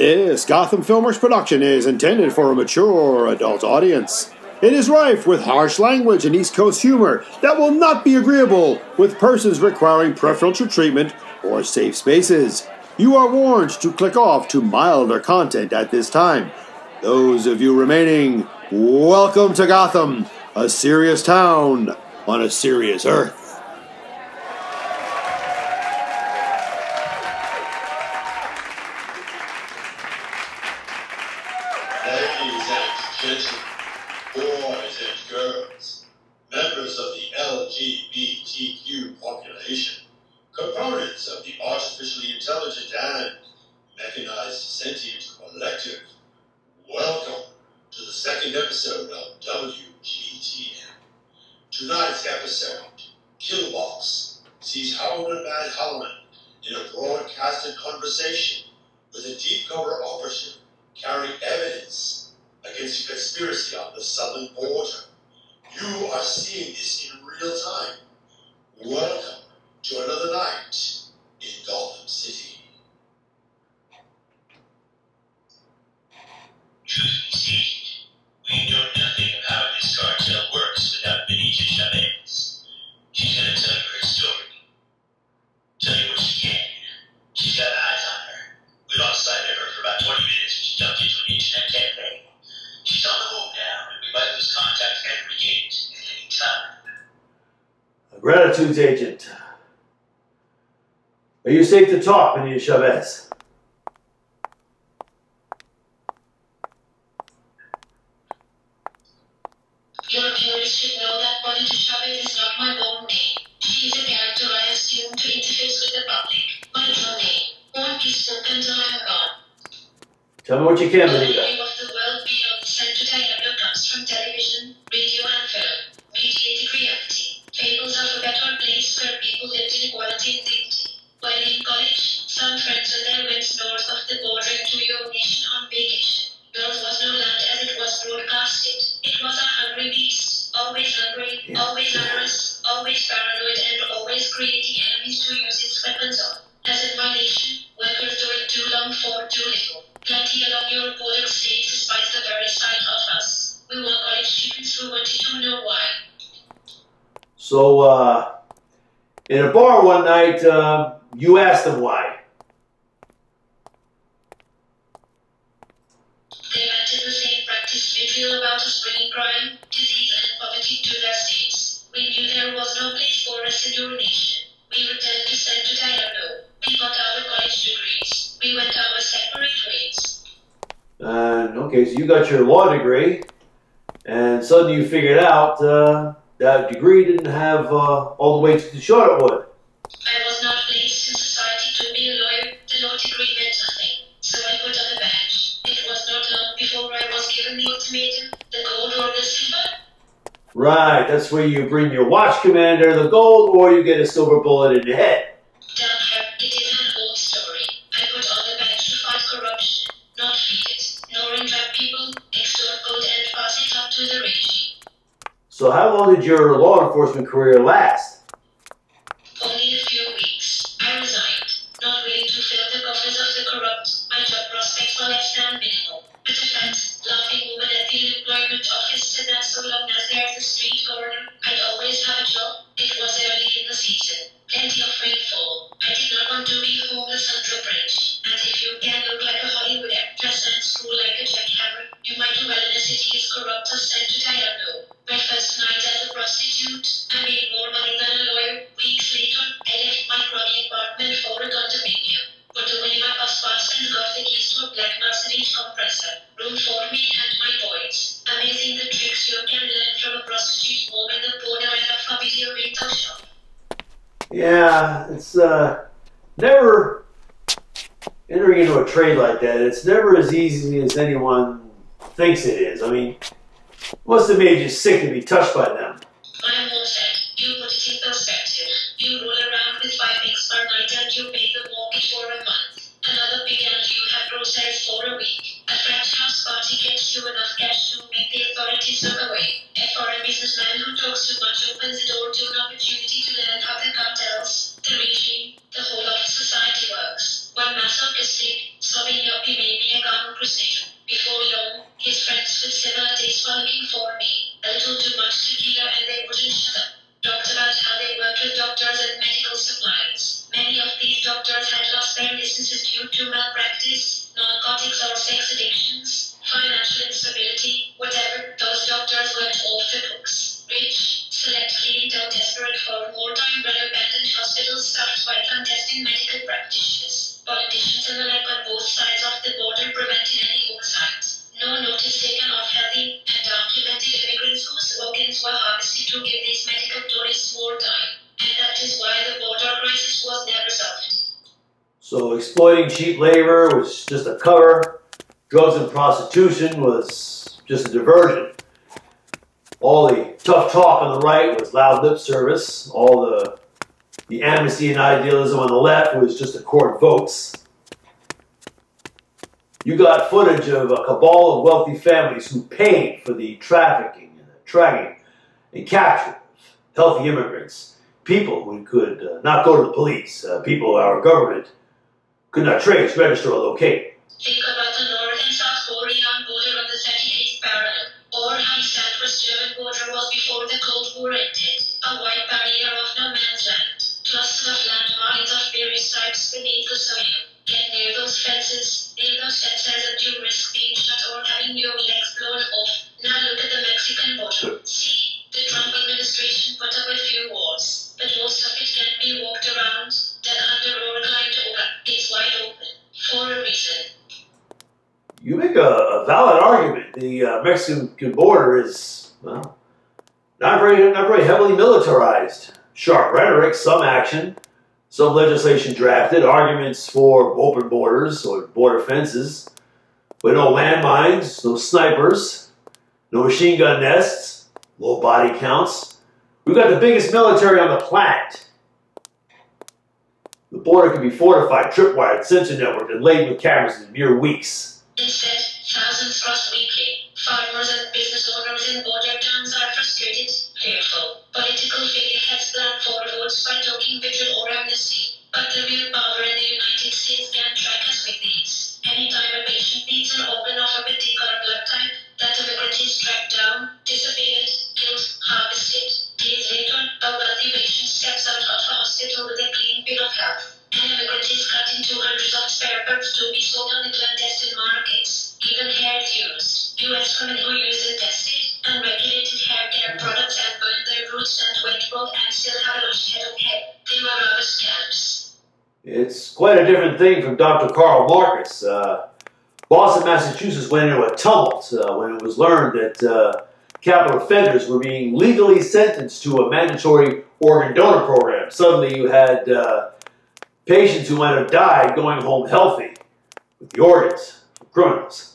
This Gotham Filmwerks production is intended for a mature adult audience. It is rife with harsh language and East Coast humor that will not be agreeable with persons requiring preferential treatment or safe spaces. You are warned to click off to milder content at this time. Those of you remaining, welcome to Gotham, a serious town on a serious earth. Ladies and gentlemen, boys and girls, members of the LGBTQ population, components of the artificially intelligent and mechanized sentient collective, welcome to the second episode of WGTM. Tonight's episode, Killbox, sees Howlin' Mad Halloran in a broadcasted conversation with a deep cover operative carrying evidence against a conspiracy on the southern border. You are seeing this in real time. Welcome to another night in Gotham City. Gratitude's agent. Are you safe to talk, Benita Chavez? Your viewers should know that Chavez is not my own name. She is a character I assume to interface with the public. My true name won't be spoken till I'm gone. Tell me what you can, Benita. In a bar one night, uh, you asked them why. They wanted the same practice vitriol about us bringing crime, disease, and poverty to their states. We knew there was no place for us in your nation. We returned to. We got our college degrees. We went our separate ways. Okay, so you got your law degree, and suddenly you figured out uh, that degree didn't have uh, all the weight you thought it would. I was not placed in society to be a lawyer. The law degree meant nothing. So I put on a badge. It was not long before I was given the ultimatum, the gold or the silver. Right, that's where you bring your watch commander the gold, or you get a silver bullet in the head. So, how long did your law enforcement career last? Only a few weeks. I resigned, not willing to fill the coffers of the corrupt. My job prospects were less than minimal. But a fat, as easy as anyone thinks it is. I mean, must have made you sick to be touched by them. My you put it in perspective. You roll around with five eggs per night and you So exploiting cheap labor was just a cover. Drugs and prostitution was just a diversion. All the tough talk on the right was loud lip service. All the the amnesty and idealism on the left was just to court votes. You got footage of a cabal of wealthy families who paid for the trafficking and the tracking and capture of healthy immigrants, people who could uh, not go to the police, uh, people our government could not trace, register, or locate. Think about the North and South Korean border on the 38th parallel, or how the Southwest-German border was before the Cold War ended, a white barrier of no man's land, cluster of landmines of various types beneath the soil. Get near those fences, near those fences and you risk being shot or having your legs blown off. Valid argument. The uh, Mexican border is well, not very not very heavily militarized. Sharp rhetoric, some action, some legislation drafted, arguments for open borders or border fences, but no landmines, no snipers, no machine gun nests, low body counts. We've got the biggest military on the planet. The border can be fortified, tripwired, sensor networked, and laid with cameras in mere weeks. Instead, thousands cross weekly. Farmers and business owners in border towns are frustrated, fearful. Political figureheads plan for votes by talking vigil or amnesty. But the real power in the United States can track us with these. Anytime a patient needs an organ of a particular blood type, that immigrant is tracked down, disappeared, quite a different thing from Dr. Karl Marcus. Uh, Boston, Massachusetts went into a tumult uh, when it was learned that uh, capital offenders were being legally sentenced to a mandatory organ donor program. Suddenly you had uh, patients who might have died going home healthy with the organs of criminals.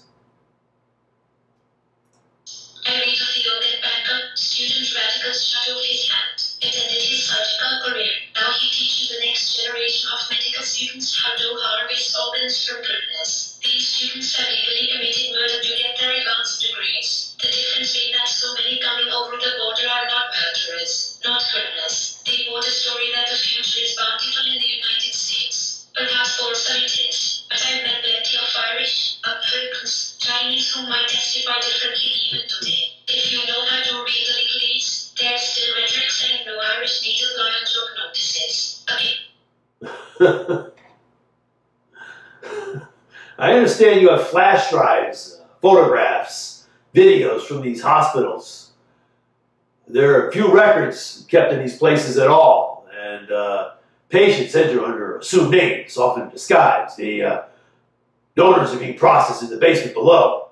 Students how to harvest organs from criminals. These students have legally committed murder to get their advanced degrees. The difference being that so many coming over the border are not murderers, not criminals. They bought a story that the future is bountiful in the United States. Perhaps for some it is, but I've met plenty of Irish, Africans, Chinese who might testify differently even today. If you know how to read the legalese, there's still rhetoric saying no Irish needed lion joke notices. Okay, I understand you have flash drives, photographs, videos from these hospitals. There are few records kept in these places at all, and uh, patients enter under assumed names, often disguised. The uh, donors are being processed in the basement below.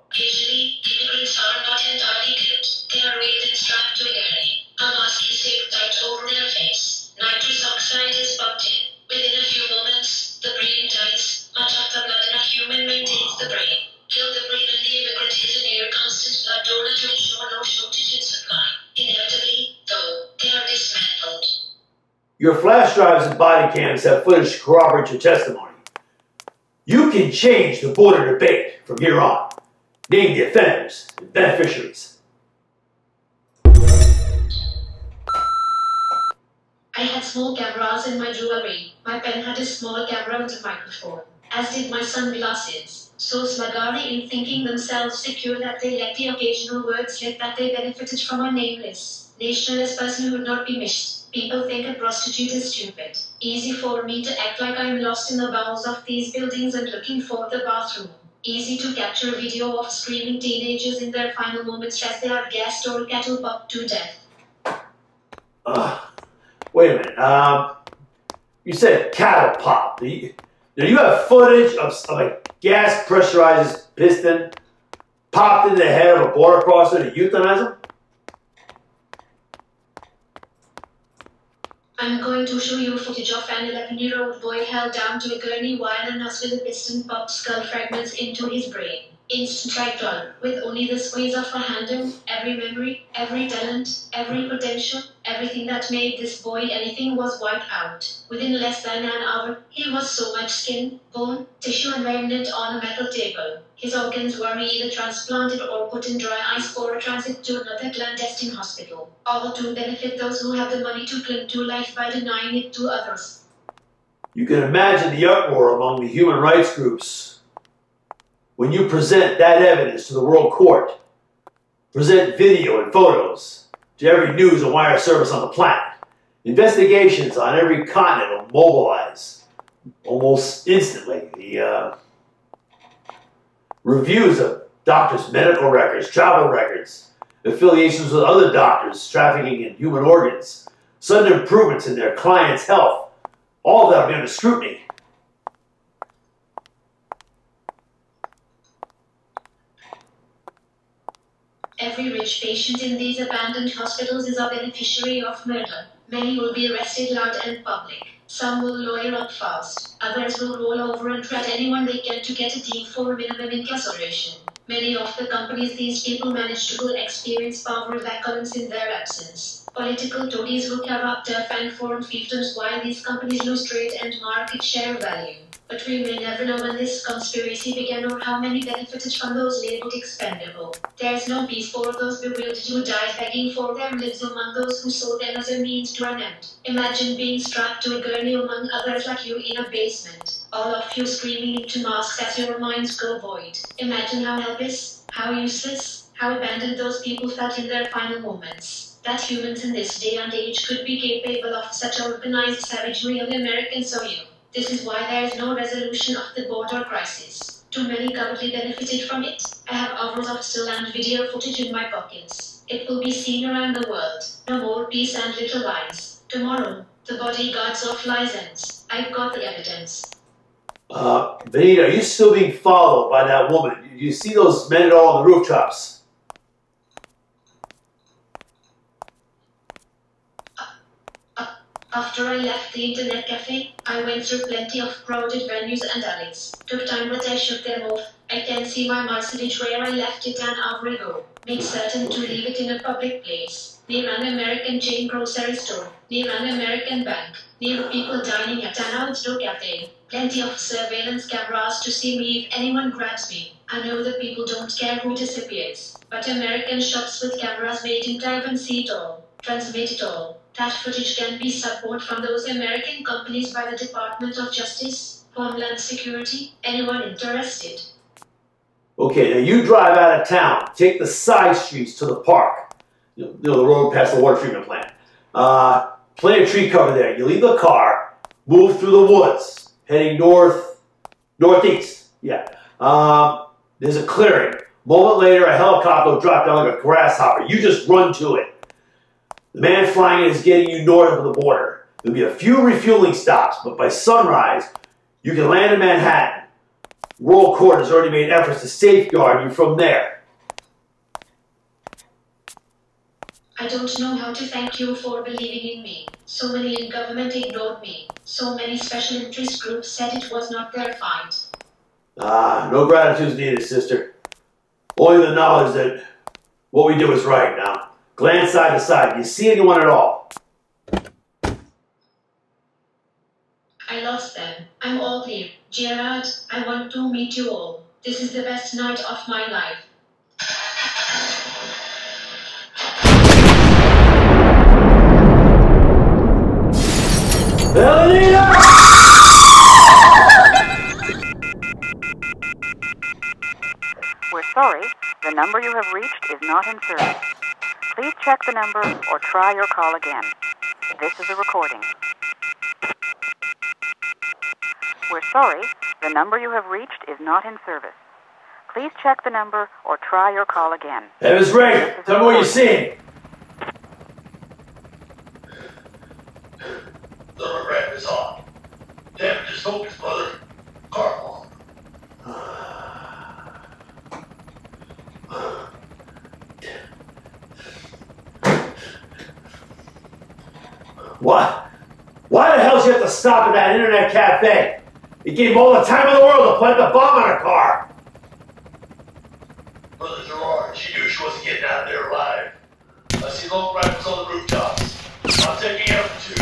Your flash drives and body cams have footage to corroborate your testimony. You can change the border debate from here on. Name the offenders and beneficiaries. I had small cameras in my jewelry. My pen had a small camera with a microphone. as did my sunglasses. So sluggery in thinking themselves secure that they let the occasional word slip that they benefited from a nameless, nationless person who would not be missed. People think a prostitute is stupid. Easy for me to act like I'm lost in the bowels of these buildings and looking for the bathroom. Easy to capture video of screaming teenagers in their final moments as they are gassed or cattle bucked to death. Uh, wait a minute. Um, you said cattle pop. Do you, do you have footage of, of a gas pressurized piston popped in the head of a border crosser to euthanize him? I'm going to show you footage of an 11 year old boy held down to a gurney while a nurse with a piston popped skull fragments into his brain. Instant right triathlon, with only the squeeze of a hand and every memory, every talent, every potential, everything that made this boy anything was wiped out. Within less than an hour, he was so much skin, bone, tissue and remnant on a metal table. His organs were either transplanted or put in dry ice for a transit to another clandestine hospital, all to benefit those who have the money to cling to life by denying it to others. You can imagine the uproar among the human rights groups when you present that evidence to the World Court. Present video and photos to every news and wire service on the planet. Investigations on every continent will mobilize almost instantly. The uh, reviews of doctors' medical records, travel records, affiliations with other doctors trafficking in human organs, sudden improvements in their clients' health, all that will be under scrutiny. Every rich patient in these abandoned hospitals is a beneficiary of murder. Many will be arrested loud and public. Some will lawyer up fast. Others will roll over and threat anyone they can to get a deal for minimum incarceration. Many of the companies these people manage to will experience power vacuums in their absence. Political toadies will corrupt and form fiefdoms while these companies lose trade and market share value. But we may never know when this conspiracy began or how many benefited from those labeled expendable. There's no peace for those bewildered who died begging for their lives among those who saw them as a means to an end. Imagine being strapped to a gurney among others like you in a basement. All of you screaming into masks as your minds go void. Imagine how helpless, how useless, how abandoned those people felt in their final moments. That humans in this day and age could be capable of such organized savagery of American soil. This is why there is no resolution of the border crisis. Too many cowardly benefited from it. I have hours of still and video footage in my pockets. It will be seen around the world. No more peace and little lies. Tomorrow, the bodyguards of license. I've got the evidence. Uh, Benita, are you still being followed by that woman? Do you see those men at all on the rooftops? After I left the internet cafe, I went through plenty of crowded venues and alleys. Took time but I shook them off. I can see my Mercedes where I left it an hour ago. Made certain to leave it in a public place. Near an American chain grocery store. Near an American bank. Near people dining at an outdoor cafe. Plenty of surveillance cameras to see me if anyone grabs me. I know that people don't care who disappears. But American shops with cameras made in Taiwan see it all. Transmit it all. That footage can be support from those American companies by the Department of Justice, Homeland Security, anyone interested. Okay, now you drive out of town, take the side streets to the park. You know, the road past the water treatment plant. Uh, plenty of tree cover there. You leave the car, move through the woods, heading north, northeast. Yeah. Um, there's a clearing. Moment later, a helicopter will drop down like a grasshopper. You just run to it. The man flying it is getting you north of the border. There'll be a few refueling stops, but by sunrise, you can land in Manhattan. World Court has already made efforts to safeguard you from there. I don't know how to thank you for believing in me. So many in government ignored me. So many special interest groups said it was not their fight. Ah, no gratitude is needed, sister. Only the knowledge that what we do is right now. Glance side to side. Do you see anyone at all? I lost them. I'm all here. Gerard, I want to meet you all. This is the best night of my life. Evelina! We're sorry. The number you have reached is not in service. Please check the number or try your call again. This is a recording. We're sorry, the number you have reached is not in service. Please check the number or try your call again. Hey, Miss Ray, tell me what you're seeing. The regret is on. Damage is focused, brother. Car bomb. What? Why the hell did you have to stop at that internet cafe? You gave all the time in the world to plant the bomb on a car. Brother Gerard, she knew she wasn't getting out of there alive. I see long rifles on the rooftops. I'm taking out two.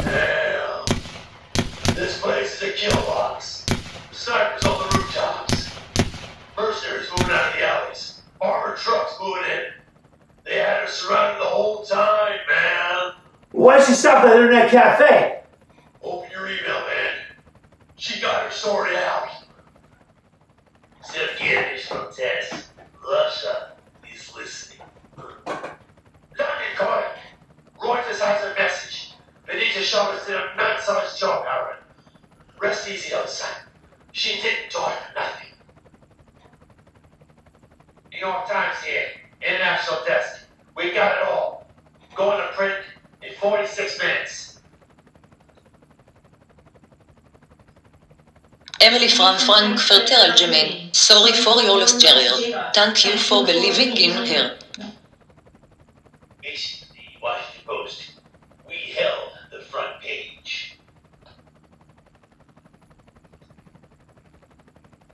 Damn. This place is a kill box. Snipers on the rooftops. Mercenaries moving out of the alleys. Armored trucks moving in. They had her surrounded the whole time, man. That internet cafe? Open your email, man. She got her story out. Yevgeny from TASS. Russia is listening. London calling. Reuters has a message. Benita shot us in a man-sized job, Aaron. Rest easy, Elsa. She didn't die for nothing. New York Times here. International desk. We got it all. Going to print in 46 minutes. Emily from Frankfurt Allgemein. Sorry for your lost career. Thank you for believing in her. It's the Washington Post. We held the front page.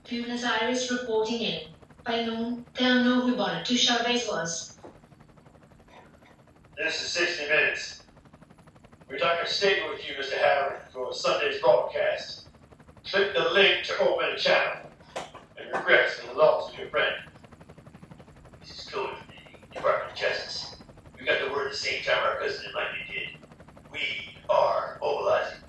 Buenos Aires reporting in. By noon, they'll know who Bonita Chavez was. This is 60 Minutes. We'd like a statement with you, Mr. Harron, for Sunday's broadcast. Click the link to open the channel. And regrets for the loss of your friend. This is code from the Department of Justice. We got the word at the same time our president likely did. We are mobilizing.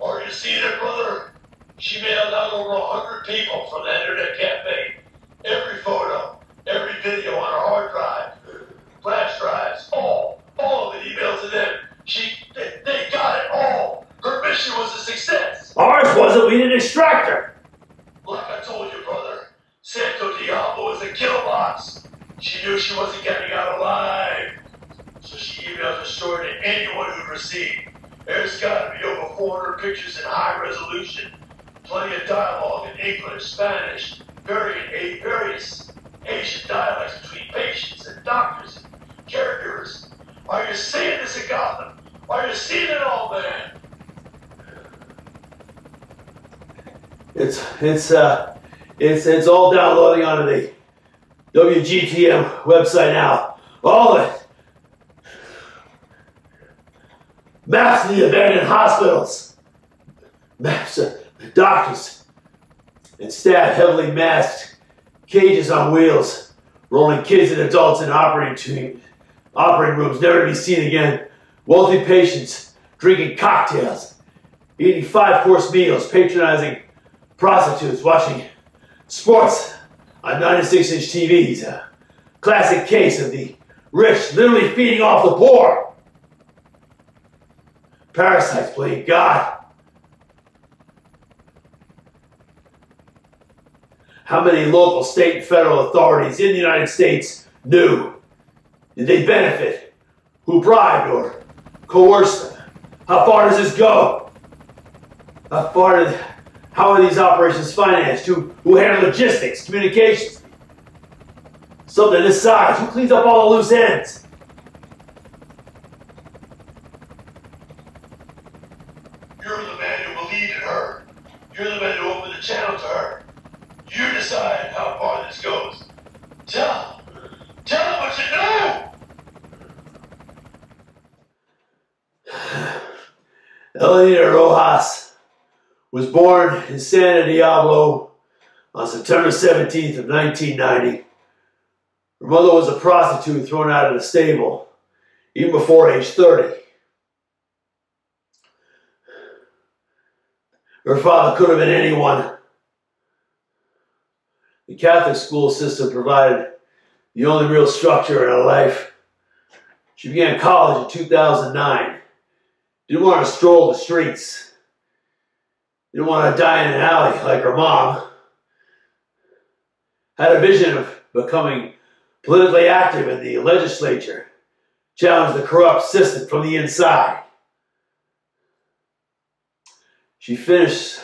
Are you seeing it, brother? She mailed out over a hundred people from that internet cafe. Every photo, every video on her hard drive, flash drives, all, all of the emails to them. She, they, they got it all. Her mission was a success. We didn't extract. Like I told you, brother, Santo Diablo is a kill box. She knew she wasn't getting out alive. So she emailed the story to anyone who'd receive. There's gotta be over 400 pictures in high resolution. Plenty of dialogue in English, Spanish, varying, various Asian dialects between patients and doctors and caregivers. Are you seeing this in Gotham? Are you seeing it all, man? It's it's uh it's it's all downloading onto the WGTM website now. All of it. Maps of the abandoned hospitals. Maps of the doctors and staff heavily masked, cages on wheels, rolling kids and adults in operating team, operating rooms never to be seen again. Wealthy patients drinking cocktails, eating five-course meals, patronizing prostitutes, watching sports on 96-inch TVs. A classic case of the rich literally feeding off the poor. Parasites playing God. How many local, state, and federal authorities in the United States knew? Did they benefit? Who bribed or coerced them? How far does this go? How far did, how are these operations financed? Who, who handle logistics, communications? Something this size. Who cleans up all the loose ends? You're the man who believed in her. You're the man who opened the channel to her. You decide how far this goes. Tell. Tell him what you know. Elena Rojas was born in Santa Diablo on September 17th of 1990. Her mother was a prostitute thrown out of the stable even before age 30. Her father could have been anyone. The Catholic school system provided the only real structure in her life. She began college in 2009. Didn't want to stroll the streets. Didn't want to die in an alley like her mom. Had a vision of becoming politically active in the legislature. Challenged the corrupt system from the inside. She finished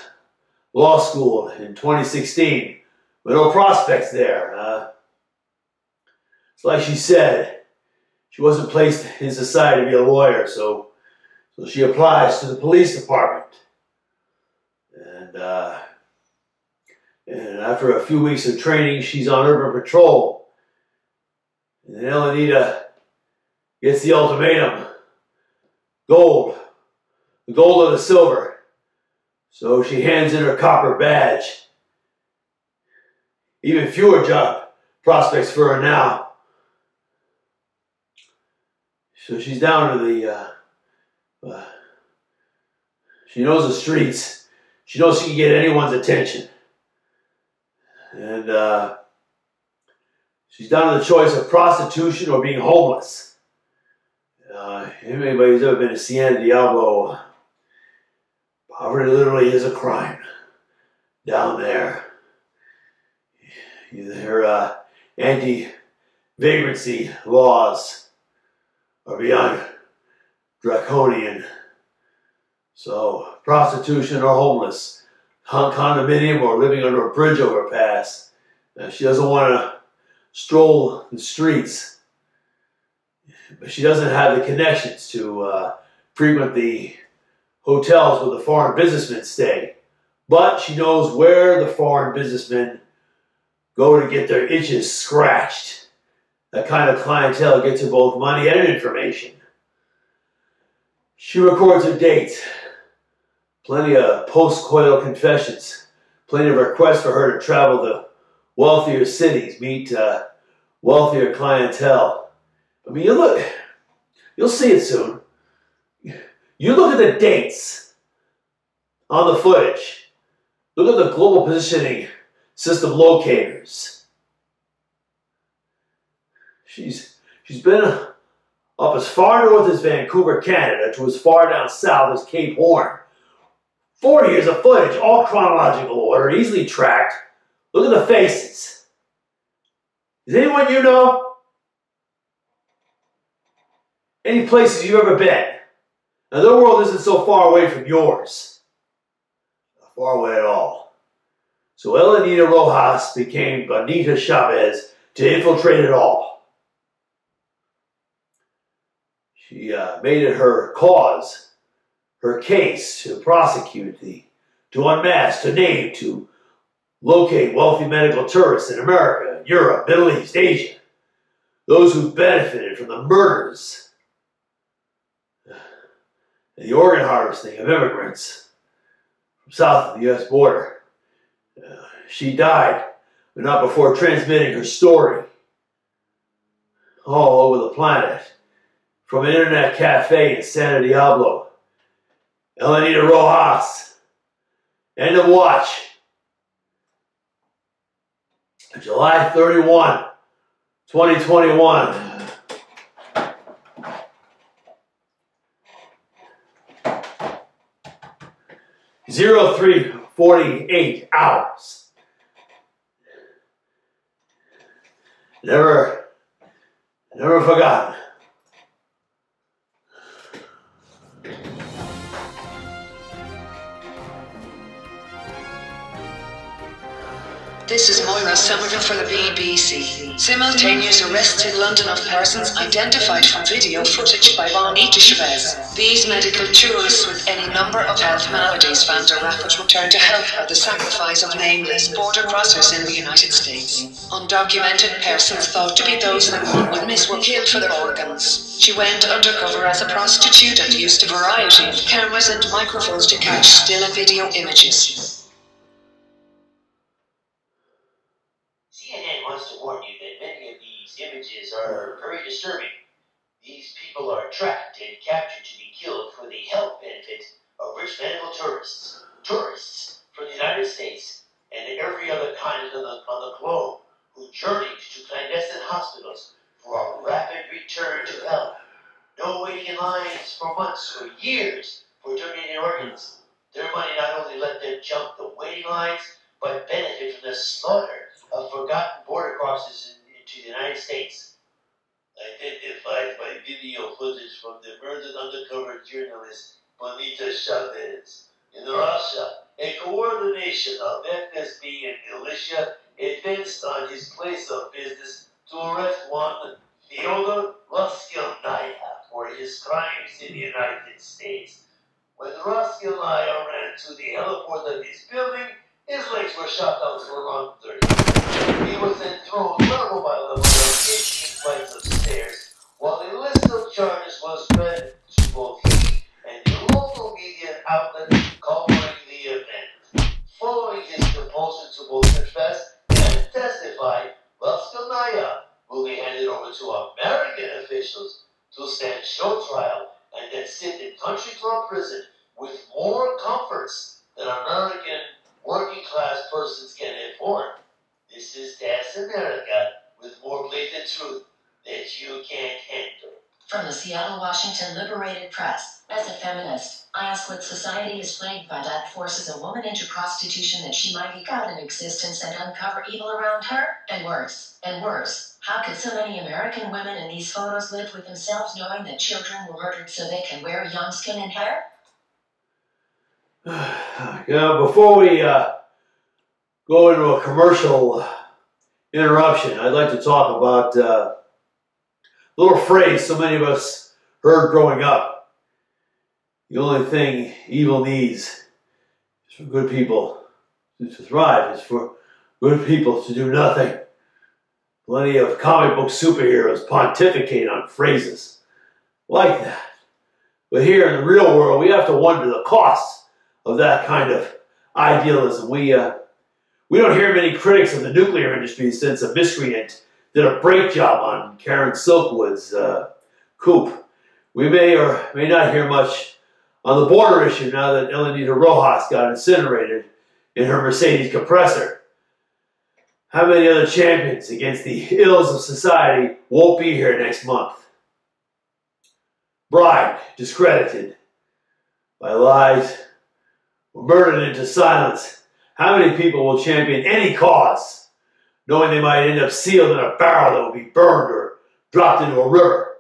law school in 2016 with no prospects there. Uh, it's like she said, she wasn't placed in society to be a lawyer, so, so she applies to the police department. And, uh, and after a few weeks of training, she's on urban patrol. And then Elenita gets the ultimatum gold, the gold or the silver. So she hands in her copper badge. Even fewer job prospects for her now. So she's down to the, uh, uh, she knows the streets. She knows she can get anyone's attention. And uh, she's down to the choice of prostitution or being homeless. Uh, anybody who's ever been to Cienega Diablo, poverty literally is a crime down there. Their uh, anti-vagrancy laws are beyond draconian. So prostitution or homeless, condominium or living under a bridge overpass. Uh, she doesn't want to stroll the streets, but she doesn't have the connections to uh, frequent the hotels where the foreign businessmen stay. But she knows where the foreign businessmen go to get their itches scratched. That kind of clientele gets her both money and information. She records her dates. Plenty of post-coital confessions. Plenty of requests for her to travel to wealthier cities, meet uh, wealthier clientele. I mean, you look, you'll see it soon. You look at the dates on the footage. Look at the global positioning system locators. She's she's been up as far north as Vancouver, Canada, to as far down south as Cape Horn. 40 years of footage, all chronological order, easily tracked. Look at the faces. Is anyone you know? Any places you've ever been? Now, their world isn't so far away from yours. Not far away at all. So Elenita Rojas became Bonita Chavez to infiltrate it all. She uh, made it her cause, her case to prosecute the, to unmask, to name, to locate wealthy medical tourists in America, Europe, Middle East, Asia. Those who benefited from the murders and the organ harvesting of immigrants from south of the U.S. border. Uh, she died, but not before transmitting her story all over the planet from an internet cafe in San Diablo. Elenita Rojas. End of watch. July 31, 2021. Zero three forty eight hours. Never, never forgotten. This is Moira Somerville for the BBC. Simultaneous arrests in London of persons identified from video footage by Bonita Chavez. These medical tourists with any number of health maladies found a rapid return to health at the sacrifice of nameless border crossers in the United States. Undocumented persons thought to be those that one would miss were killed for their organs. She went undercover as a prostitute and used a variety of cameras and microphones to catch still and video images. Tourists. tourists from the United States and every other continent on the, on the globe who journeyed to clandestine hospitals for a rapid return to health. No waiting in lines for months or years for donating organs. Their money not only let them jump the waiting lines, but benefit from the slaughter of forgotten border crossers in, into the United States. Identified by video footage from the murdered undercover journalist Bonita Chavez in Russia, a coordination of FSB and militia advanced on his place of business to arrest one Fyodor Roskilnaya for his crimes in the United States. When Roskilnaya ran to the heliport of his building, his legs were shot down to around 30. He was then thrown level by level down 18 flights of stairs, while a list of charges was read to both he and the local media outlet compulsion to both confess and testify, Roskilnaya will be handed over to American officials to stand show trial and then sit in country club prison with more comforts than American working class persons can afford. This is Das America with more blatant truth that you can't handle. From the Seattle Washington Liberated Press, as a feminist, I ask what society is plagued by that forces a woman into prostitution that she might eke out an existence and uncover evil around her? And worse, and worse, how could so many American women in these photos live with themselves knowing that children were murdered so they can wear young skin and hair? you know, before we uh, go into a commercial interruption, I'd like to talk about uh, little phrase so many of us heard growing up. The only thing evil needs is for good people to thrive, is for good people to do nothing. Plenty of comic book superheroes pontificate on phrases like that. But here in the real world, we have to wonder the costs of that kind of idealism. We, uh, we don't hear many critics of the nuclear industry since a miscreant did a break job on Karen Silkwood's uh, coop. We may or may not hear much on the border issue now that Elenita Rojas got incinerated in her Mercedes compressor. How many other champions against the ills of society won't be here next month? Bribed, discredited by lies, murdered into silence. How many people will champion any cause, knowing they might end up sealed in a barrel that will be burned or dropped into a river?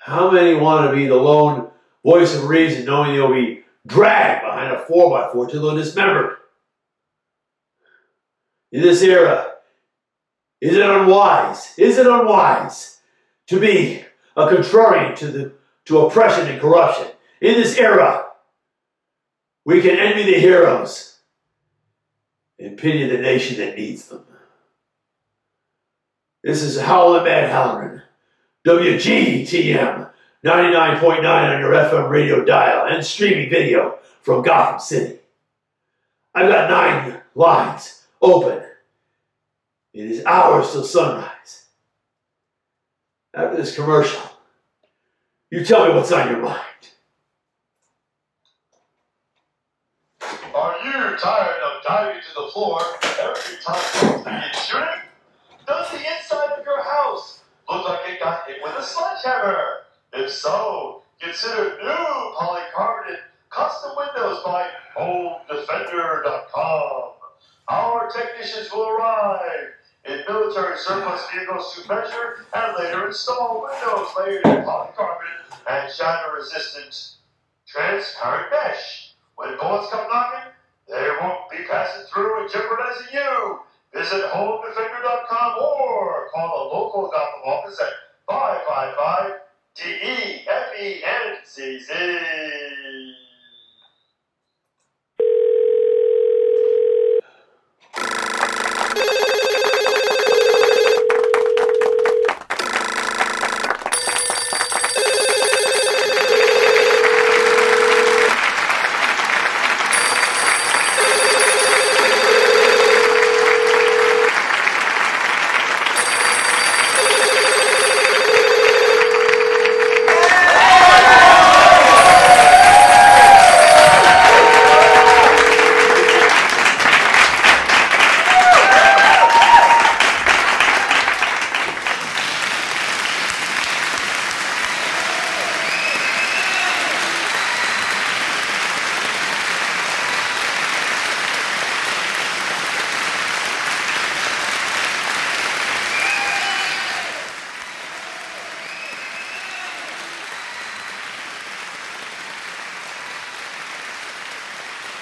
How many want to be the lone voice of reason, knowing they'll be dragged behind a 4x4 till they're dismembered? In this era, is it unwise? Is it unwise to be a contrarian to, the, to oppression and corruption? In this era, we can envy the heroes and pity the nation that needs them. This is Howlin' Mad Halloran, WGTM 99.9 on your FM radio dial and streaming video from Gotham City. I've got nine lines open. It is hours till sunrise. After this commercial, you tell me what's on your mind. Are you tired diving to the floor every time begin shooting? Does the inside of your house look like it got hit with a sledgehammer? If so, consider new polycarbonate custom windows by HomeDefender.com. Our technicians will arrive in military surplus vehicles to measure and later install windows layered in polycarbonate and shatter-resistant transparent mesh. When bullets come knocking, they won't be passing through and jeopardizing you. Visit HomeDefender.com or call a local Gotham office at 555 D-E-F-E-N-C-Z.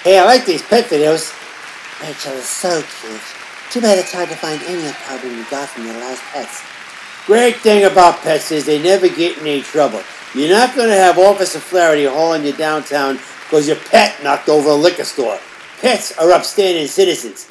Hey, I like these pet videos. Rachel is so cute. Too bad it's hard to find any problem you got from your last pets. Great thing about pets is they never get in any trouble. You're not going to have Officer Flaherty hauling you downtown because your pet knocked over a liquor store. Pets are upstanding citizens.